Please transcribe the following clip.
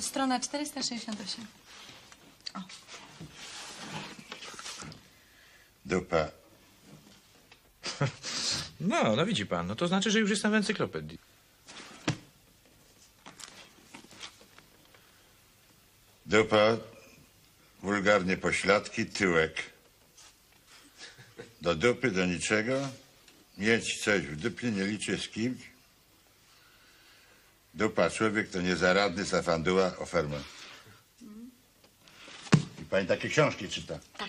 Strona 468. Dupa. No, no widzi pan, no to znaczy, że już jestem w encyklopedii. Dupa, wulgarnie pośladki, tyłek. Do dupy, do niczego. Mieć coś w dupie, nie liczy z kimś. Dupa, człowiek to niezaradny, zafanduła, oferma. I pani takie książki czyta. Tak.